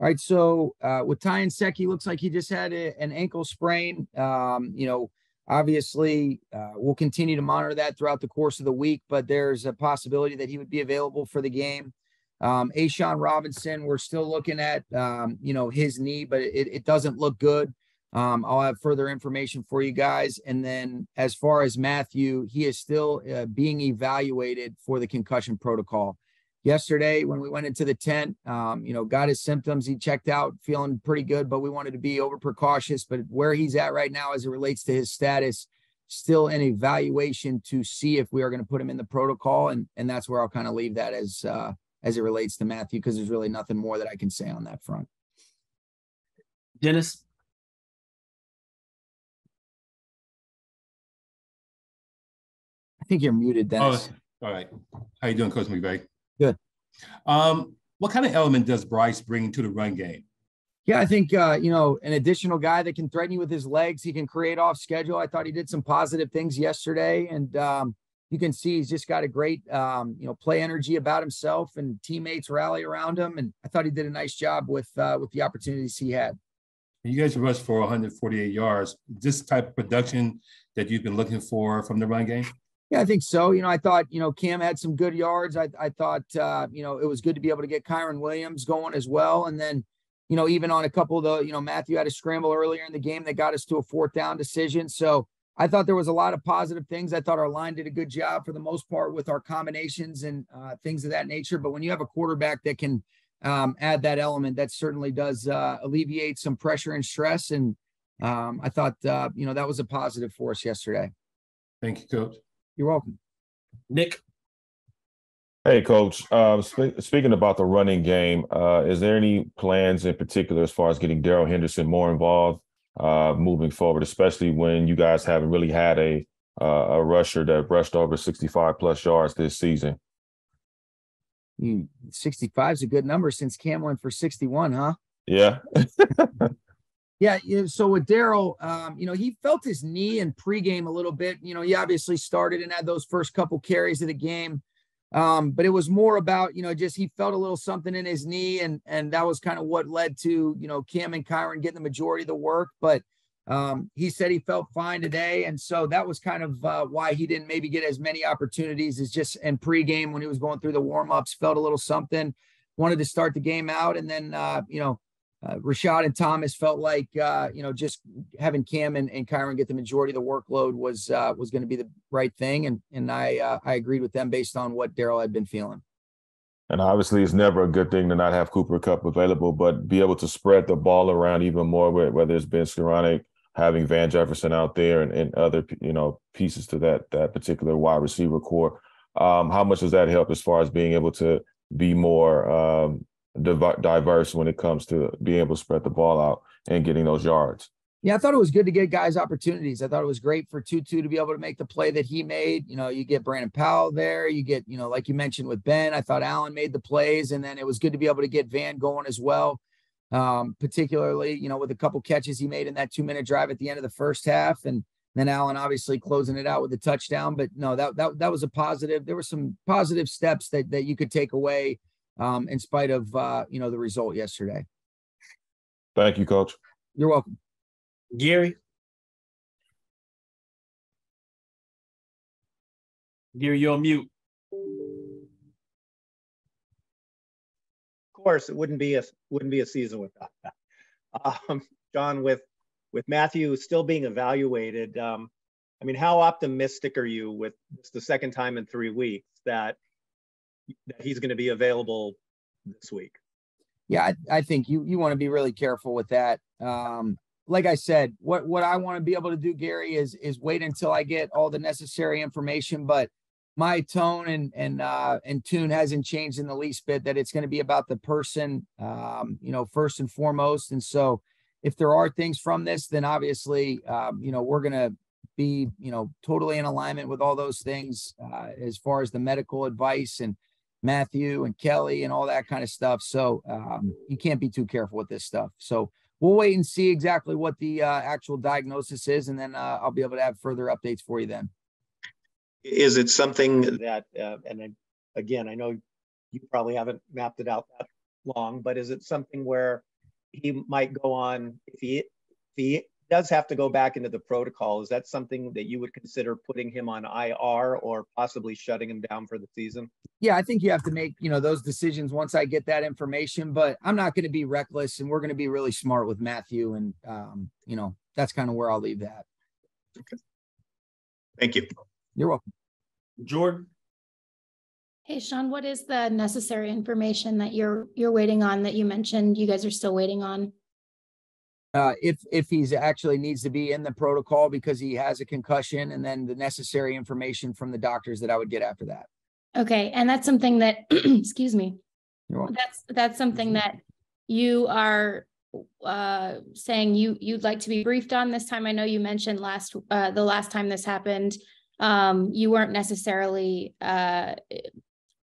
All right, so uh, with Ty Nsekhe, looks like he just had a, an ankle sprain. Um, you know, obviously, uh, we'll continue to monitor that throughout the course of the week, but there's a possibility that he would be available for the game. Um, A'Shawn Robinson, we're still looking at, um, you know, his knee, but it, it doesn't look good. Um, I'll have further information for you guys. And then as far as Matthew, he is still uh, being evaluated for the concussion protocol yesterday when we went into the tent. Um, you know got his symptoms. He checked out feeling pretty good but we wanted to be over precautious. But where he's at right now as it relates to his status still an evaluation to see if we are going to put him in the protocol. And and that's where i'll kind of leave that as uh as it relates to matthew because there's really nothing more that i can say on that front. Dennis? I think you're muted dennis. Oh, all right. How you doing coach mcvay? Good. Um, what kind of element does Bryce bring to the run game? Yeah, I think uh, you know an additional guy that can threaten you with his legs. He can create off schedule. I thought he did some positive things yesterday, and um, you can see he's just got a great um, you know play energy about himself, and teammates rally around him. And I thought he did a nice job with uh, with the opportunities he had. You guys rushed for 148 yards. This type of production that you've been looking for from the run game. Yeah, I think so. You know, I thought, you know, Cam had some good yards. I, I thought, uh, you know, it was good to be able to get Kyren Williams going as well. And then, you know, even on a couple of the, you know, Matthew had a scramble earlier in the game that got us to a fourth down decision. So I thought there was a lot of positive things. I thought our line did a good job for the most part with our combinations and uh, things of that nature. But when you have a quarterback that can um, add that element, that certainly does uh, alleviate some pressure and stress. And um, I thought, uh, you know, that was a positive for us yesterday. Thank you, Coach. You're welcome. Nick. Hey, Coach. Sp- speaking about the running game, uh, is there any plans in particular as far as getting Darrell Henderson more involved uh, moving forward, especially when you guys haven't really had a uh, a rusher that rushed over 65 plus yards this season? Hmm, 65 is a good number since Cam went for 61, huh? Yeah. Yeah, so with Darrell, um, you know, he felt his knee in pregame a little bit. You know, he obviously started and had those first couple carries of the game. Um, but it was more about, you know, just he felt a little something in his knee, and and that was kind of what led to, you know, Cam and Kyren getting the majority of the work. But um, he said he felt fine today, and so that was kind of uh, why he didn't maybe get as many opportunities as just in pregame when he was going through the warmups. Felt a little something, wanted to start the game out, and then uh, you know uh, Rashad and Thomas felt like uh, you know just having Cam and, and Kyren get the majority of the workload was uh, was going to be the right thing, and and I uh, I agreed with them based on what Darrell had been feeling. And obviously, it's never a good thing to not have Cooper Kupp available, but be able to spread the ball around even more. Whether it's Ben Skowronek, having Van Jefferson out there, and, and other you know pieces to that that particular wide receiver corps. Um, how much does that help as far as being able to be more um, diverse when it comes to being able to spread the ball out and getting those yards. Yeah, I thought it was good to get guys opportunities. I thought it was great for Tutu to be able to make the play that he made. You know, you get Brandon Powell there. You get, you know, like you mentioned with Ben, I thought Allen made the plays, and then it was good to be able to get Van going as well. Um, particularly, you know, with a couple catches he made in that two minute drive at the end of the first half, and then Allen obviously closing it out with a touchdown. But no, that that that was a positive. There were some positive steps that that you could take away um, in spite of uh, you know the result yesterday. Thank you, Coach. You're welcome, Gary. Gary, you're on mute. Of course, it wouldn't be a wouldn't be a season without that. Um, John, with with Matthew still being evaluated, um, I mean, how optimistic are you with the second time in three weeks that that he's going to be available this week. Yeah, I, I think you you want to be really careful with that. Um, like I said, what what I want to be able to do, Gary, is is wait until I get all the necessary information. But my tone and and uh, and tune hasn't changed in the least bit. That it's going to be about the person, um, you know, first and foremost. And so, if there are things from this, then obviously, um, you know, we're going to be, you know, totally in alignment with all those things uh, as far as the medical advice and Matthew and Kelly and all that kind of stuff. So um, you can't be too careful with this stuff. So we'll wait and see exactly what the uh, actual diagnosis is, and then uh, I'll be able to have further updates for you then. Is it something that, uh, and I, again, I know you probably haven't mapped it out that long, but is it something where he might go on if he if he does have to go back into the protocol? Is that something that you would consider putting him on IR or possibly shutting him down for the season? Yeah, I think you have to make, you know, those decisions once I get that information, but I'm not going to be reckless and we're going to be really smart with Matthew. And, um, you know, that's kind of where I'll leave that. Okay. Thank you. You're welcome. Jordan. Hey, Sean, what is the necessary information that you're, you're waiting on that you mentioned you guys are still waiting on? Uh, if, if he's actually needs to be in the protocol because he has a concussion and then the necessary information from the doctors that I would get after that. Okay, and that's something that, excuse me, that's, that's something that you are uh, saying you, you'd like to be briefed on this time. I know you mentioned last, uh, the last time this happened, um, you weren't necessarily, uh,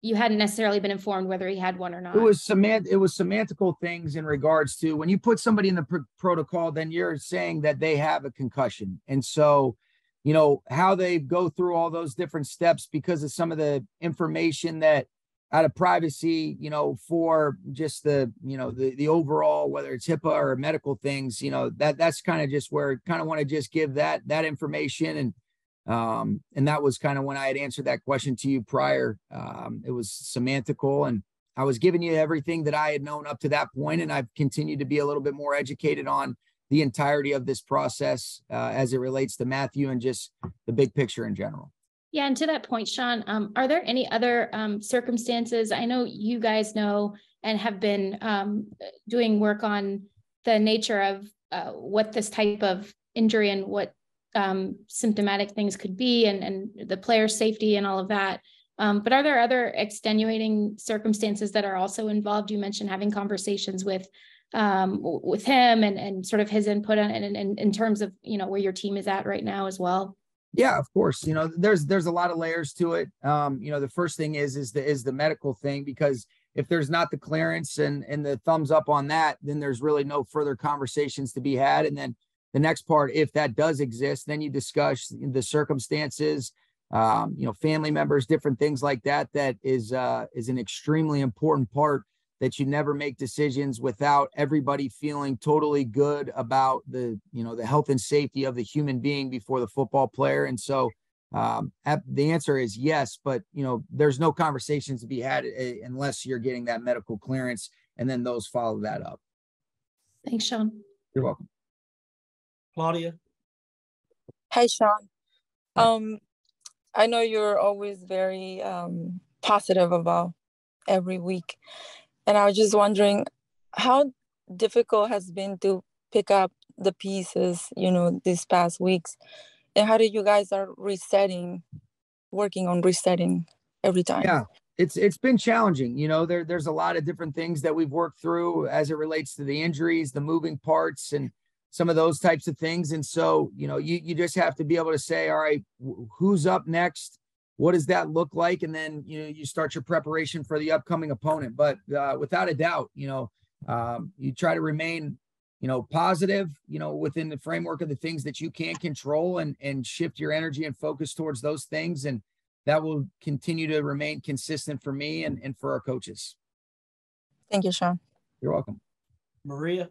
you hadn't necessarily been informed whether he had one or not. It was semant, it was semantical things in regards to when you put somebody in the pr- protocol, then you're saying that they have a concussion. And so, you know, how they go through all those different steps because of some of the information that out of privacy, you know, for just the, you know, the, the overall, whether it's HIPAA or medical things, you know, that, that's kind of just where kind of want to just give that, that information and, um, and that was kind of when I had answered that question to you prior. Um, it was semantical and I was giving you everything that I had known up to that point, and I've continued to be a little bit more educated on the entirety of this process uh, as it relates to Matthew and just the big picture in general. Yeah, and to that point, Sean, um, are there any other um, circumstances? I know you guys know and have been um, doing work on the nature of uh, what this type of injury and what um, symptomatic things could be, and and the player safety and all of that. Um, but are there other extenuating circumstances that are also involved? You mentioned having conversations with um, with him and and sort of his input on and in, in terms of you know where your team is at right now as well. Yeah, of course. You know, there's there's a lot of layers to it. Um, you know, the first thing is is the is the medical thing because if there's not the clearance and and the thumbs up on that, then there's really no further conversations to be had. And then the next part, if that does exist, then you discuss the circumstances, um, you know, family members, different things like that. That is uh, is an extremely important part that you never make decisions without everybody feeling totally good about the you know the health and safety of the human being before the football player and so um, the answer is yes but you know there's no conversations to be had uh, unless you're getting that medical clearance and then those follow that up Thanks, Sean. you're welcome Claudia. Hi, Sean. Um, I know you're always very um, positive about every week, and I was just wondering how difficult has been to pick up the pieces, you know, these past weeks, and how do you guys are resetting, working on resetting every time? yeah it's it's been challenging you know there there's a lot of different things that we've worked through as it relates to the injuries the moving parts and some of those types of things and so you know you you just have to be able to say all right who's up next what does that look like and then you know you start your preparation for the upcoming opponent but uh, without a doubt you know um, you try to remain you know positive you know within the framework of the things that you can control and and shift your energy and focus towards those things and that will continue to remain consistent for me and, and for our coaches. Thank you, Sean. You're welcome. Maria.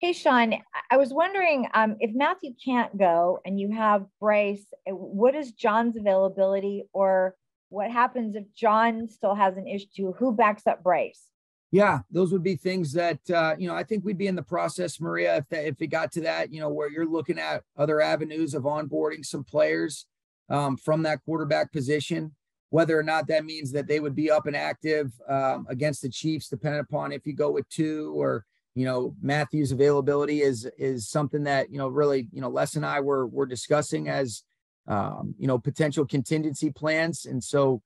Hey, Sean, I- was wondering um, if Matthew can't go and you have Bryce, uh, what is John's availability or what happens if John still has an issue? Who backs up Bryce? Yeah, those would be things that uh, you know. I think we'd be in the process, Maria, if that if it got to that, you know, where you're looking at other avenues of onboarding some players um, from that quarterback position. Whether or not that means that they would be up and active um, against the Chiefs, depending upon if you go with two or you know Matthew's availability is is something that you know really you know Les and I were were discussing as um, you know potential contingency plans, and so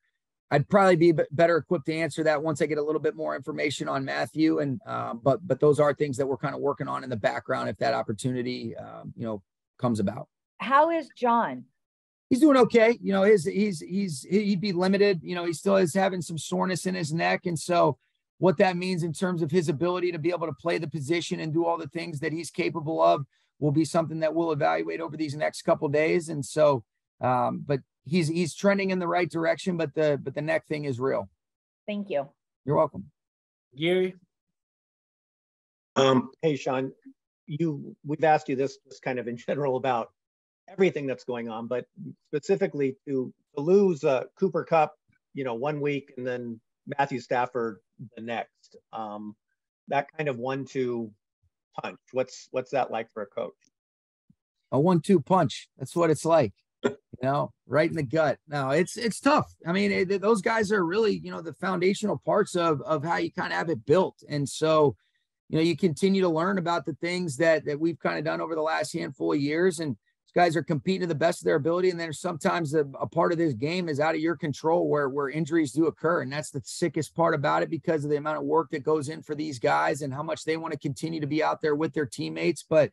I'd probably be better equipped to answer that once I get a little bit more information on Matthew. And um, but but those are things that we're kind of working on in the background if that opportunity um, you know comes about. How is John? He's doing okay. You know, his he's he's he'd be limited. You know, he still is having some soreness in his neck, and so what that means in terms of his ability to be able to play the position and do all the things that he's capable of will be something that we'll evaluate over these next couple days. And so, um, but he's he's trending in the right direction. But the but the neck thing is real. Thank you. You're welcome. Gary. Um, hey, Sean, you, we've asked you this just kind of in general about everything that's going on, but specifically to, to lose uh, Cooper Kupp, you know, one week and then Matthew Stafford the next. Um, that kind of one-two punch. What's what's that like for a coach? a one-two punch. That's what it's like, you know, right in the gut. No, it's it's tough. I mean, it, those guys are really, you know, the foundational parts of of how you kind of have it built, and so, you know, you continue to learn about the things that that we've kind of done over the last handful of years, and guys are competing to the best of their ability, and then sometimes a, a part of this game is out of your control where where injuries do occur, and that's the sickest part about it because of the amount of work that goes in for these guys and how much they want to continue to be out there with their teammates, but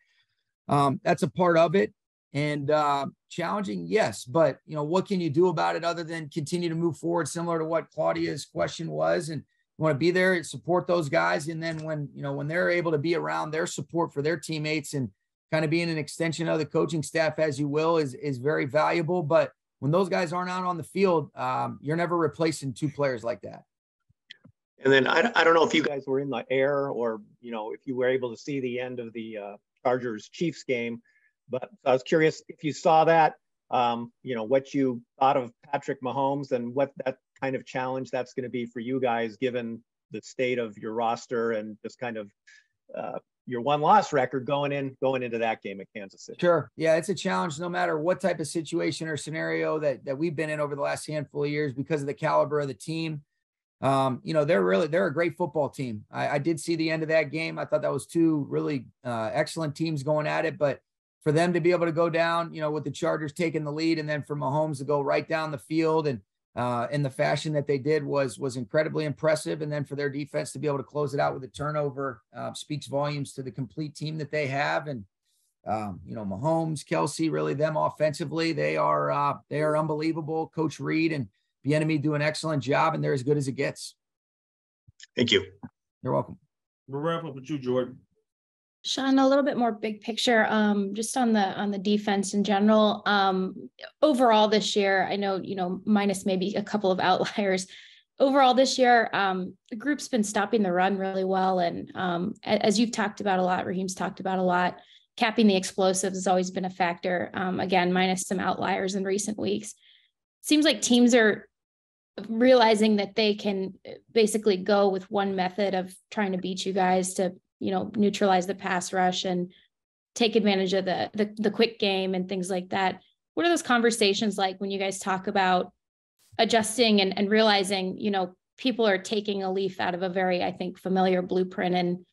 um, that's a part of it. And uh, challenging, yes, but you know what can you do about it other than continue to move forward, similar to what Claudia's question was, and you want to be there and support those guys. And then when you know when they're able to be around their support for their teammates and kind of being an extension of the coaching staff, as you will, is is very valuable. But when those guys aren't out on the field, um, you're never replacing two players like that. And then I, I don't know if you guys were in the air or, you know, if you were able to see the end of the uh, Chargers Chiefs game. But I was curious if you saw that, um, you know, what you thought of Patrick Mahomes and what that kind of challenge that's going to be for you guys, given the state of your roster and just kind of uh, your one loss record going in going into that game at Kansas City. Sure. Yeah, it's a challenge no matter what type of situation or scenario that that we've been in over the last handful of years because of the caliber of the team. Um, you know, they're really they're a great football team. I, I did see the end of that game. I thought that was two really uh, excellent teams going at it, but for them to be able to go down, you know, with the Chargers taking the lead, and then for Mahomes to go right down the field and uh, in the fashion that they did was was incredibly impressive. And then for their defense to be able to close it out with a turnover uh, speaks volumes to the complete team that they have. And um, you know, Mahomes, Kelce, really them offensively, they are uh, they are unbelievable. Coach Reid and Bieniemy do an excellent job, and they're as good as it gets. Thank you. You're welcome. We'll wrap up with you, Jordan. Sean, a little bit more big picture, um, just on the on the defense in general. Um, overall this year, I know you know minus maybe a couple of outliers. Overall this year, um, the group's been stopping the run really well, and um, as you've talked about a lot, Raheem's talked about a lot. Capping the explosives has always been a factor. Um, again, minus some outliers in recent weeks. Seems like teams are realizing that they can basically go with one method of trying to beat you guys to you know neutralize the pass rush and take advantage of the, the the quick game and things like that what are those conversations like when you guys talk about adjusting and, and realizing you know people are taking a leaf out of a very i think familiar blueprint and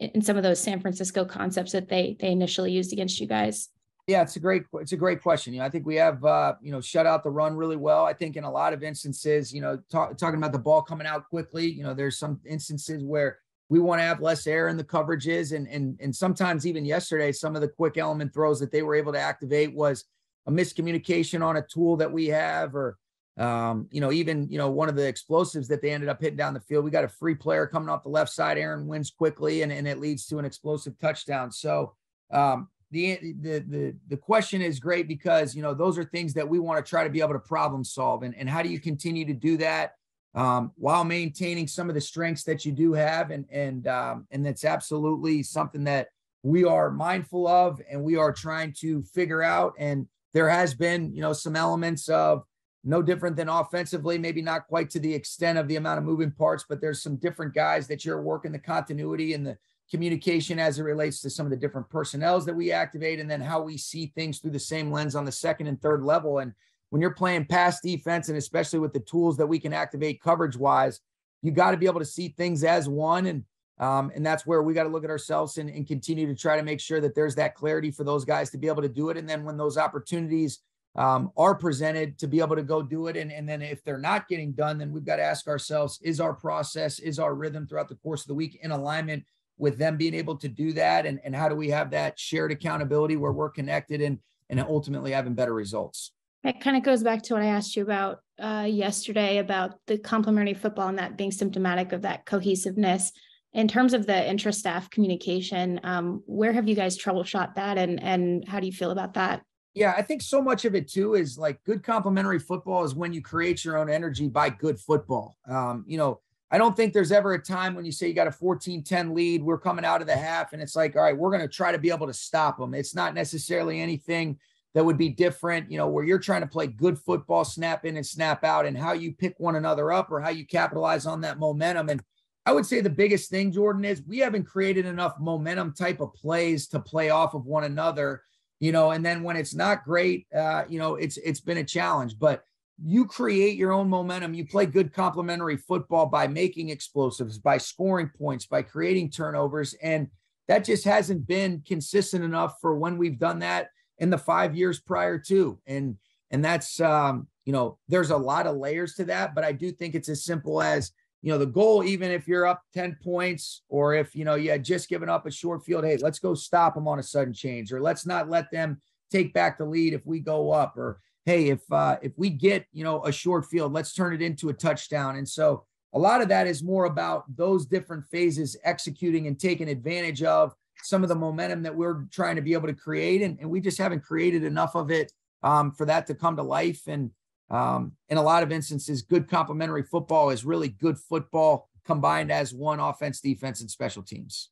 in some of those san francisco concepts that they they initially used against you guys yeah, it's a great it's a great question. You know, I think we have uh, you know shut out the run really well. I think in a lot of instances, you know, talk, talking about the ball coming out quickly, you know, there's some instances where we want to have less air in the coverages, and and and sometimes even yesterday, some of the quick element throws that they were able to activate was a miscommunication on a tool that we have, or um, you know, even you know one of the explosives that they ended up hitting down the field. We got a free player coming off the left side. Aaron wins quickly, and and it leads to an explosive touchdown. So. Um, the the the the question is great because you know those are things that we want to try to be able to problem solve and, and how do you continue to do that um, while maintaining some of the strengths that you do have and and um, and that's absolutely something that we are mindful of and we are trying to figure out. And there has been you know some elements of no different than offensively maybe not quite to the extent of the amount of moving parts but there's some different guys that you're working the continuity and the communication as it relates to some of the different personnels that we activate and then how we see things through the same lens on the second and third level. And when you're playing pass defense and especially with the tools that we can activate coverage wise you got to be able to see things as one. And um, and that's where we got to look at ourselves and, and continue to try to make sure that there's that clarity for those guys to be able to do it. And then when those opportunities um, are presented to be able to go do it. And, and then if they're not getting done then we've got to ask ourselves is our process is our rhythm throughout the course of the week in alignment with them being able to do that? And, and how do we have that shared accountability where we're connected and and ultimately having better results that kind of goes back to what i asked you about uh, yesterday about the complementary football and that being symptomatic of that cohesiveness. In terms of the intra-staff communication um, where have you guys troubleshot that and and how do you feel about that? Yeah i think so much of it too is like good complementary football is when you create your own energy by good football. Um, you know I don't think there's ever a time when you say you got a 14 10 lead, we're coming out of the half, and it's like, all right, we're going to try to be able to stop them. It's not necessarily anything that would be different, you know, where you're trying to play good football, snap in and snap out, and how you pick one another up or how you capitalize on that momentum. And I would say the biggest thing, Jordan, is we haven't created enough momentum type of plays to play off of one another, you know, and then when it's not great, uh, you know, it's it's been a challenge. But you create your own momentum. You play good complementary football by making explosives, by scoring points, by creating turnovers. And that just hasn't been consistent enough for when we've done that in the five years prior to. And and that's um, you know, there's a lot of layers to that, but I do think it's as simple as you know the goal even if you're up 10 points or if you know you had just given up a short field hey let's go stop them on a sudden change or let's not let them take back the lead if we go up or hey if uh if we get you know a short field let's turn it into a touchdown and so a lot of that is more about those different phases executing and taking advantage of some of the momentum that we're trying to be able to create and, and we just haven't created enough of it um, for that to come to life and um, in a lot of instances, good complementary football is really good football combined as one offense, defense, and special teams.